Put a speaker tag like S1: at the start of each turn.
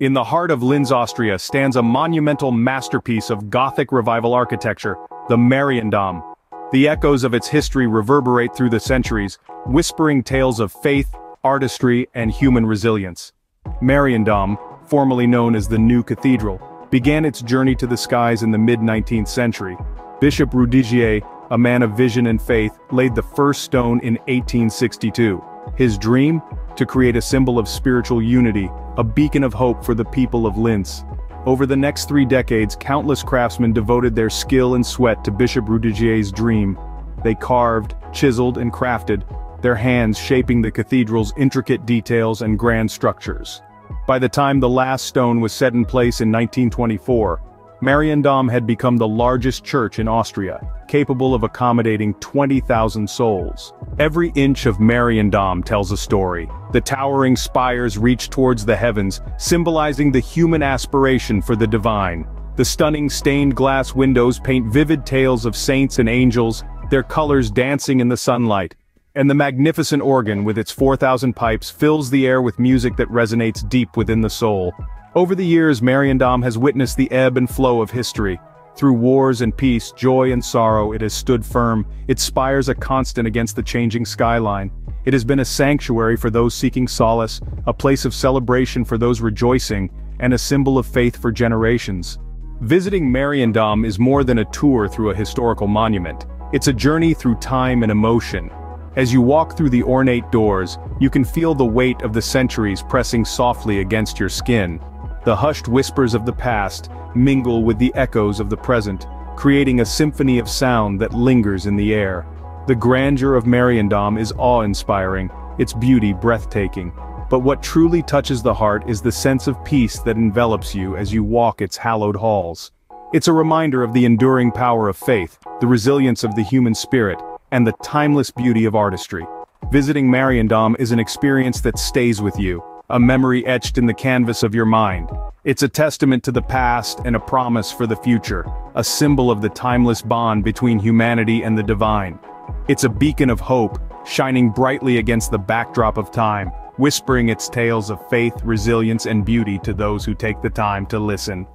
S1: In the heart of Linz, Austria stands a monumental masterpiece of Gothic revival architecture, the Mariendom. The echoes of its history reverberate through the centuries, whispering tales of faith, artistry, and human resilience. Mariendom, formerly known as the New Cathedral, began its journey to the skies in the mid-19th century. Bishop Rudigier, a man of vision and faith, laid the first stone in 1862. His dream? To create a symbol of spiritual unity, a beacon of hope for the people of Linz. Over the next three decades, countless craftsmen devoted their skill and sweat to Bishop Rudigier's dream. They carved, chiseled, and crafted, their hands shaping the cathedral's intricate details and grand structures. By the time the last stone was set in place in 1924, Mariendom had become the largest church in Austria, capable of accommodating 20,000 souls. Every inch of Mariendom tells a story. The towering spires reach towards the heavens, symbolizing the human aspiration for the divine. The stunning stained glass windows paint vivid tales of saints and angels, their colors dancing in the sunlight. And the magnificent organ with its 4,000 pipes fills the air with music that resonates deep within the soul. Over the years Mariendom has witnessed the ebb and flow of history. Through wars and peace, joy and sorrow, it has stood firm, its spires a constant against the changing skyline. It has been a sanctuary for those seeking solace, a place of celebration for those rejoicing, and a symbol of faith for generations. Visiting Mariendom is more than a tour through a historical monument. It's a journey through time and emotion. As you walk through the ornate doors, you can feel the weight of the centuries pressing softly against your skin. The hushed whispers of the past mingle with the echoes of the present, creating a symphony of sound that lingers in the air. The grandeur of Mariendom is awe-inspiring, its beauty breathtaking. But what truly touches the heart is the sense of peace that envelops you as you walk its hallowed halls. It's a reminder of the enduring power of faith, the resilience of the human spirit, and the timeless beauty of artistry. Visiting Mariendom is an experience that stays with you, a memory etched in the canvas of your mind. It's a testament to the past and a promise for the future, a symbol of the timeless bond between humanity and the divine. It's a beacon of hope, shining brightly against the backdrop of time, whispering its tales of faith, resilience and beauty to those who take the time to listen.